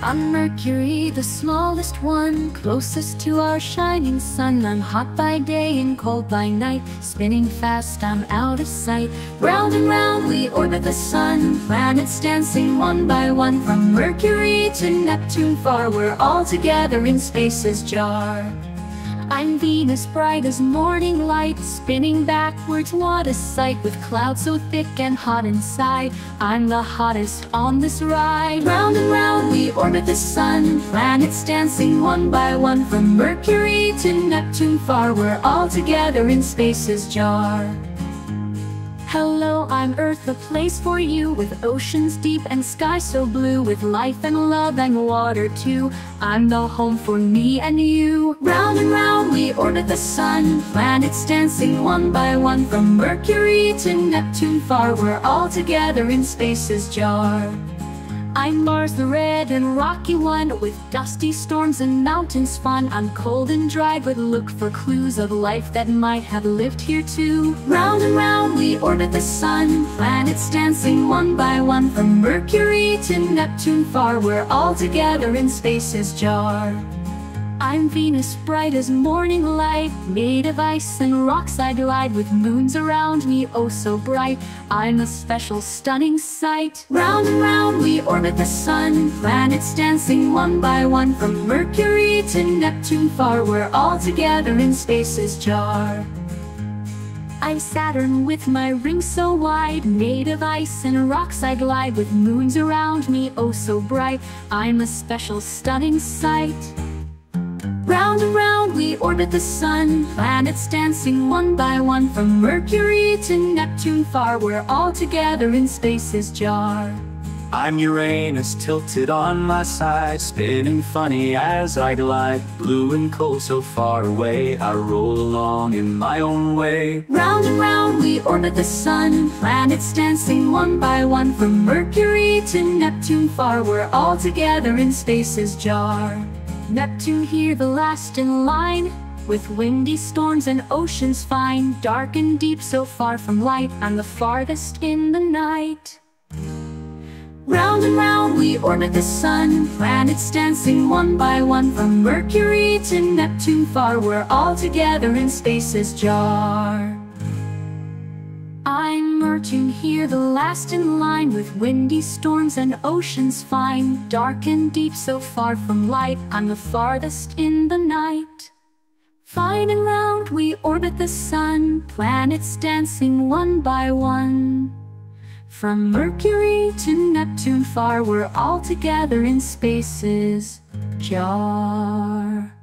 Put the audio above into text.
I'm Mercury, the smallest one, closest to our shining sun. I'm hot by day and cold by night, spinning fast, I'm out of sight. Round and round we orbit the sun, planets dancing one by one. From Mercury to Neptune far, we're all together in space's jar. I'm Venus, bright as morning light, spinning backwards, what a sight, with clouds so thick and hot inside. I'm the hottest on this ride. Round and round we orbit the sun, planets dancing one by one, from Mercury to Neptune far, we're all together in space's jar. Hello, I'm Earth, the place for you With oceans deep and sky so blue With life and love and water too. I'm the home for me and you. Round and round we orbit the sun. Planets dancing one by one From Mercury to Neptune far. We're all together in space's jar I'm Mars the red and rocky one With dusty storms and mountains fun. I'm cold and dry but look for clues of life that might have lived here too. Round and round we orbit the sun. Planets dancing one by one From Mercury to Neptune far. We're all together in space's jar I'm Venus, bright as morning light Made of ice and rocks. I glide With moons around me, oh so bright. I'm a special, stunning sight. Round and round we orbit the sun. Planets dancing one by one From Mercury to Neptune. Far We're all together in space's jar. I'm Saturn with my ring so wide Made of ice and rocks. I glide With moons around me, oh so bright. I'm a special, stunning sight Round and round we orbit the sun. Planets dancing one by one. From Mercury to Neptune far We're all together in space's jar. I'm Uranus tilted on my side Spinning funny as I glide. Blue and cold so far away I roll along in my own way. Round and round we orbit the sun. Planets dancing one by one. From Mercury to Neptune far We're all together in space's jar Neptune here the last in line. With windy storms and oceans fine. Dark and deep so far from light. And the farthest in the night. Round and round we orbit the sun. Planets dancing one by one. From Mercury to Neptune far We're all together in space's jar Mertune here, the last in line With windy storms and oceans fine. Dark and deep, so far from light I'm the farthest in the night. Fine and round we orbit the sun. Planets dancing one by one. From Mercury to Neptune far We're all together in space's. Jar